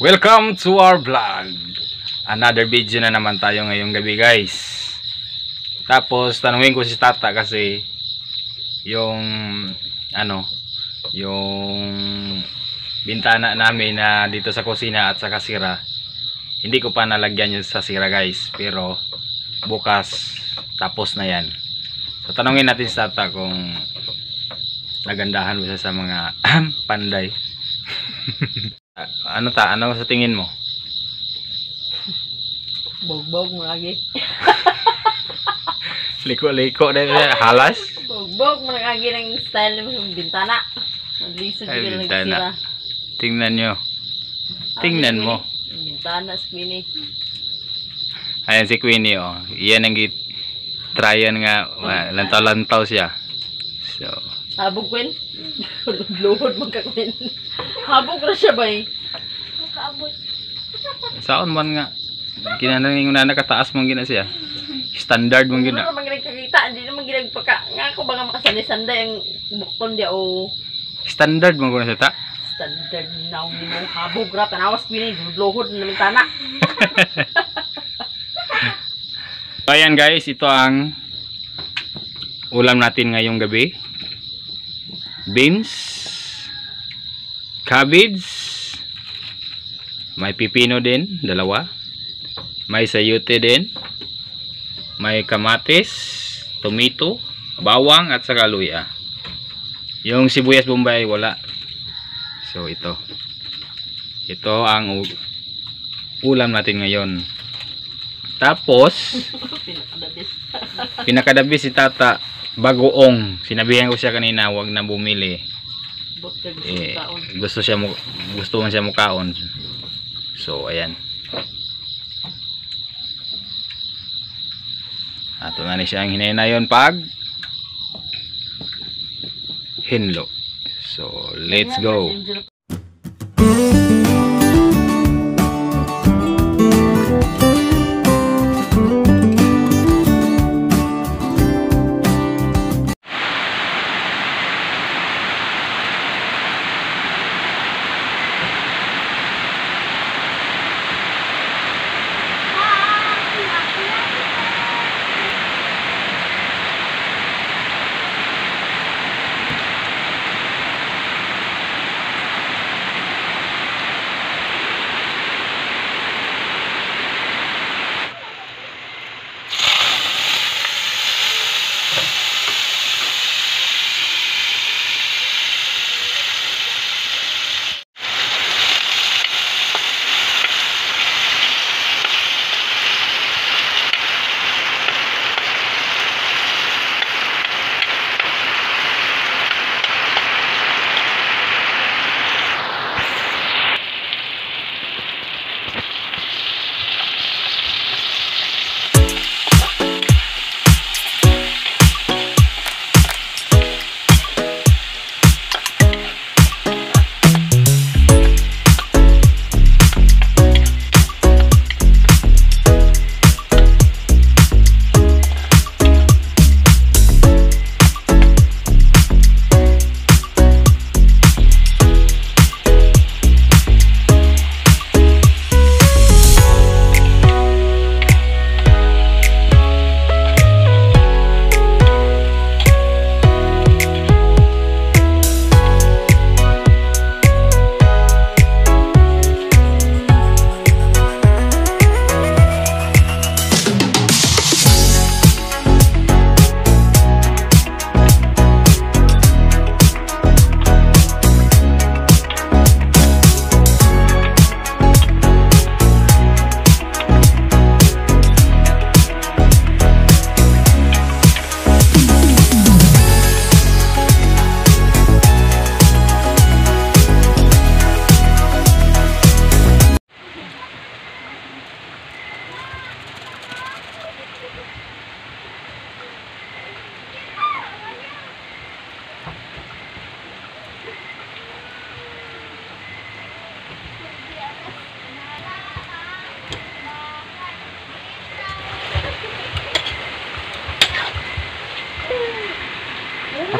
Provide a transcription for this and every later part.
Welcome to our vlog. Another video na naman tayo ngayong gabi guys. Tapos tanungin ko si Tata kasi yung ano, yung bintana namin na dito sa kusina at sa kasira. Hindi ko pa nalagyan yun sa sira guys. Pero bukas tapos na yan. So tanungin natin si Tata kung nagandahan mo sa mga panday. ano ta? Ano sa tingin mo? Bogbog mo lagi. Liko-liko din siya. Halas? Bogbog mo lagi ng style mo sa bintana. Maglisod ka lang bintana. sila. Tingnan nyo. Tingnan Ano, mo. Bintana sa Queenie. Ayan si Queenie oh. Iyan ang tryan nga ah, lantaw-lantaw siya. So, Habog Queen. Luhod magka-Queen. Habog na siya ba eh? Makaabot. saon man nga kinahanglan yung na nakataas mong gina siya. Standard mong Hindi gina. naman ginagkakita. Hindi naman ginagpaka. Nga ako ba nga makasanda-sanda yung bukton dia o Standard mo guna siya ta. standard na ni mo habog ra tanawas Queenie. Luhod na bintana. So, ayan guys, ito ang ulam natin ngayong gabi. Beans, cabbage, may pipino din, dalawa. May sayote din. May kamatis, tomato, bawang at saka luya. Yung sibuyas bombay wala. So ito. Ito ang ulam natin ngayon. Tapos, Pinakadabis. pinakadabi si tata bagoong sinabihan ko siya kanina wag na bumili eh, gusto siya mo gusto man siya mukaon so ayan. Ato na ni siya ang hinaynayon pag hinlo. So let's go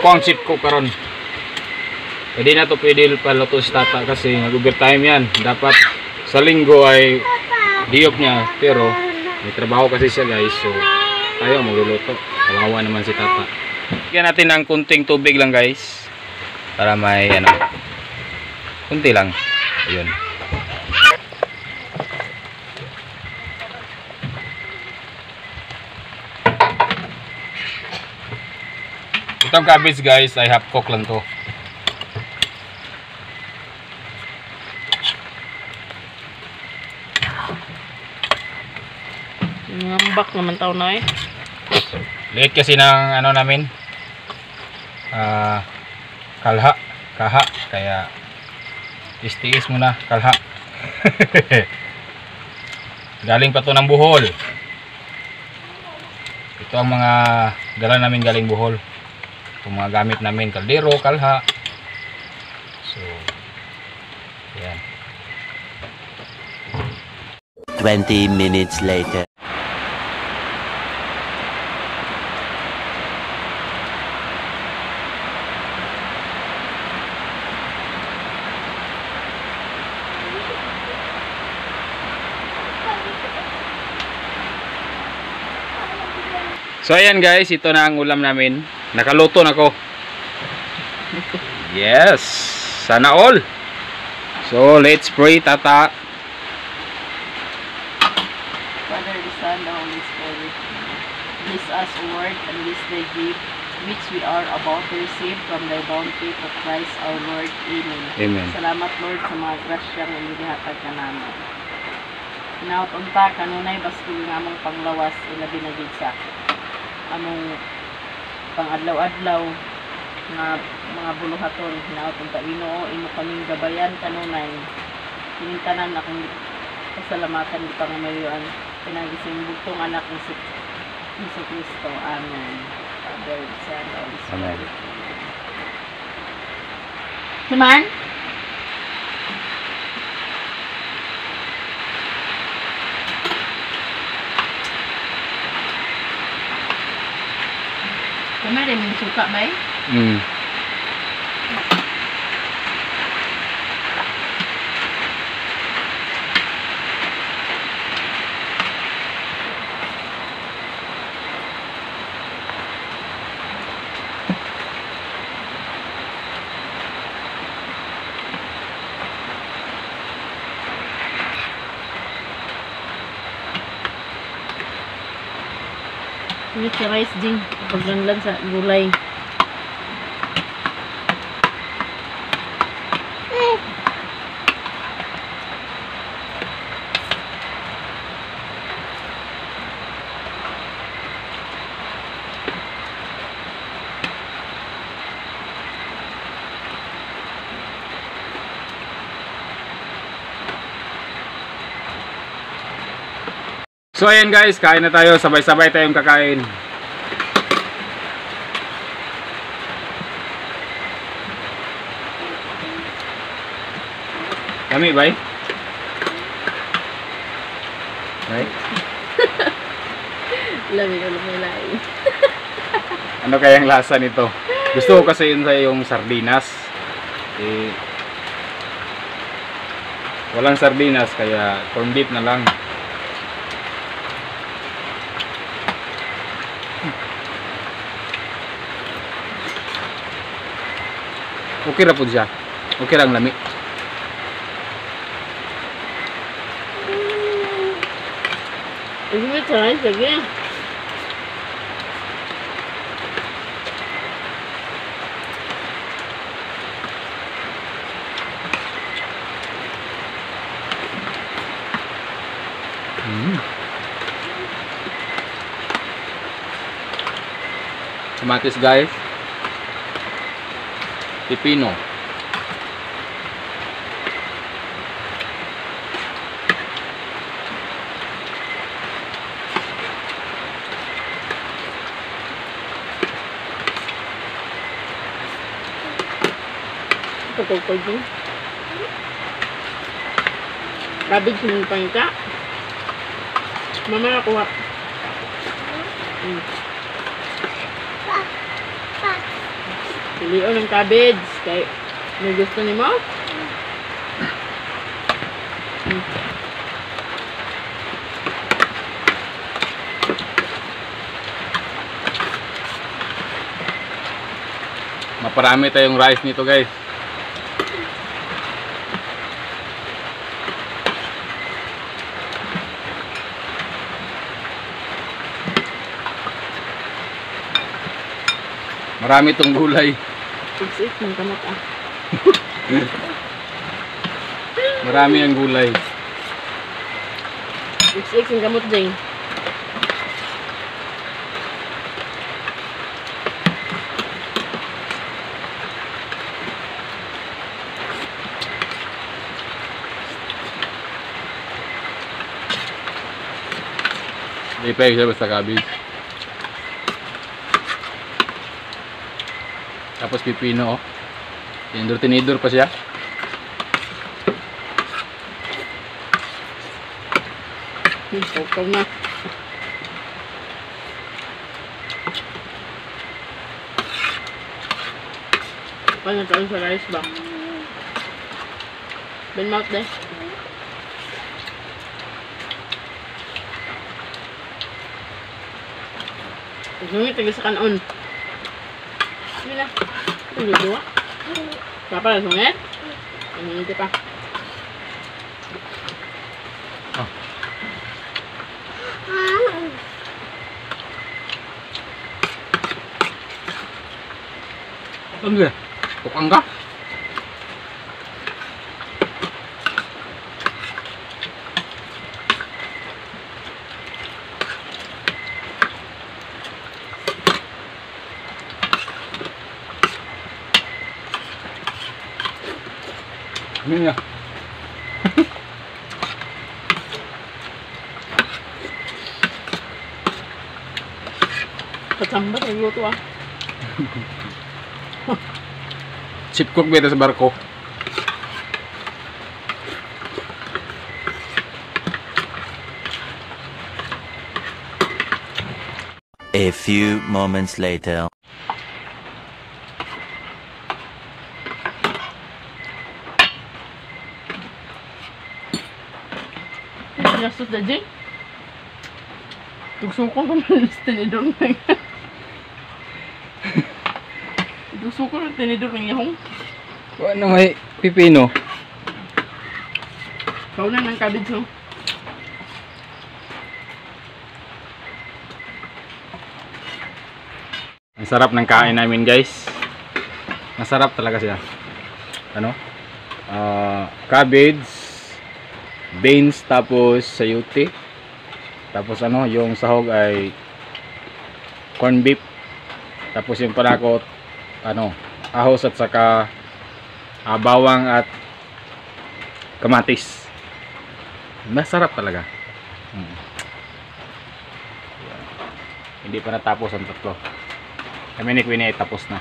Ako ko karon. Hindi na to pwede paluto sa tata kasi nag-overtime yan. Dapat sa linggo ay diop niya pero may trabaho kasi siya guys so tayo magluluto kawawa naman si tata Bigyan natin ng kunting tubig lang guys para may ano kunti lang ayun itong cabbage guys ay half cook lang to Ngambak naman tao na eh. Liit kasi ng ano namin. Ah, kalha, kaha, kaya istiis muna, kalha. galing pa to ng Bohol. Ito ang mga dala namin galing Bohol. Itong mga gamit namin, kaldero, kalha. So, yan. 20 minutes later. So ayan guys, ito na ang ulam namin. Nakaluto na ko. Yes, sana all. So let's pray tata. Father, the Son, the Holy Spirit. Bless us, Lord, and this thy gift, which we are about to receive from thy bounty of Christ our Lord. Amen. Amen. Salamat, Lord, sa mga grasyang inihatag ka namin. Nautunta, kanunay, baskul nga among panglawas, ilabi na gid sa among pangadlaw-adlaw nga mga buluhaton. Nautunta Ginoo imo kaming gabayan kanunay kinintanan akong pasalamatan di pangamayuan pinagising bugtong anak ni si Jesu Kristo. Amen. Father Son Holy Amen. Spirit Siman? Kami rin yung suka ba eh? Si rice din. Paglanlan sa gulay. So ayan guys, kain na tayo. Sabay-sabay tayong kakain. Kami, bay? Bay? Lami ko lumilay. Ano kayang lasa nito? Gusto ko kasi yun sa yung sardinas. Eh, walang sardinas, kaya corned beef na lang. Okay ra po siya. Okay lang lami. Ini sa rice lagi. Mm. Kamatis guys. Pipino. Kapag din. Cabbage yung pangita. Mama nakuha. Mm. Pilion ng cabbage. Kay, may gusto ni mo? Hmm. Maparami tayong rice nito guys. Marami tong gulay. Sigsik ng kamot ah. Marami ang gulay. Sigsik ng kamot ding. Hindi pa siya basta cabbage. Tapos pipino oh. Tinidor-tinidor pa siya. Hmm, Tukaw na. Paano tayo sa rice ba? Benmouth deh. Sungit lagi sa kanon. Sige na. Tuloy dua. Papa na sungit? Hindi pa. Ano ba? Tukang ka? Ano niya? Kasambat ang luto ah. Chip cook ba ito sa barko? A few moments later. Na dyan. Tugsukon ko man sa tinidor na yan. Tugsukon ang tinidor ng yahong. Ano may pipino? Kaunan ng cabbage no. Ang sarap ng kain namin guys. Masarap talaga siya. Ano? Ah, cabbage, beans, tapos sayuti. Tapos ano, yung sahog ay corn beef. Tapos yung panakot, ano, ahos at saka ah, bawang at kamatis. Masarap talaga. Mm. Yan. Hindi pa natapos ang tatlo. Kami ni Queenie ay tapos na.